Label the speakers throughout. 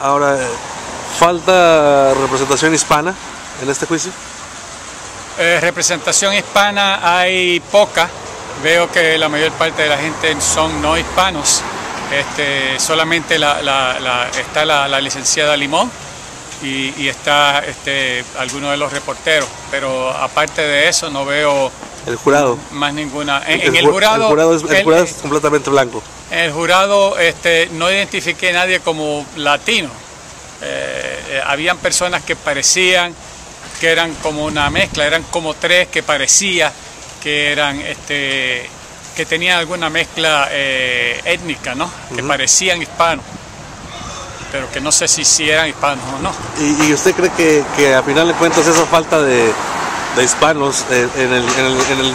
Speaker 1: Ahora, ¿falta representación hispana en este juicio?
Speaker 2: Eh, representación hispana hay poca. Veo que la mayor parte de la gente son no hispanos. Este, solamente está la, licenciada Limón y, está este, algunos de los reporteros. Pero aparte de eso no veo
Speaker 1: el jurado.
Speaker 2: más ninguna. En el, jurado,
Speaker 1: el jurado, es, completamente blanco.
Speaker 2: El jurado este, no identifiqué a nadie como latino. Eh, eh, habían personas que parecían que eran como una mezcla, eran como tres que parecía que eran este que tenían alguna mezcla eh, étnica, ¿no? Que parecían hispanos, pero que no sé si, si eran hispanos o no.
Speaker 1: ¿Y, usted cree que, que, a final de cuentas esa falta de, hispanos en, el, en, el, en, el,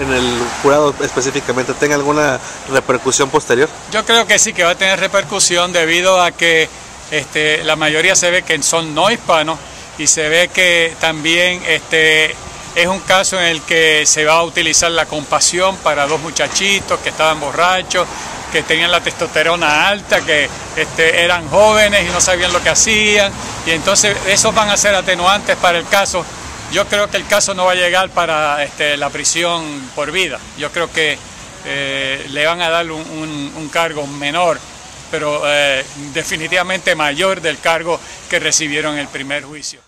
Speaker 1: en el jurado específicamente tenga alguna repercusión posterior?
Speaker 2: Yo creo que sí que va a tener repercusión debido a que este, la mayoría se ve que son no hispanos y se ve que también este, es un caso en el que se va a utilizar la compasión para dos muchachitos que estaban borrachos, que tenían la testosterona alta, que este, eran jóvenes y no sabían lo que hacían, y entonces esos van a ser atenuantes para el caso. Yo creo que el caso no va a llegar para este, la prisión por vida. Yo creo que eh, le van a dar un, cargo menor, pero eh, definitivamente mayor del cargo que recibieron en el primer juicio.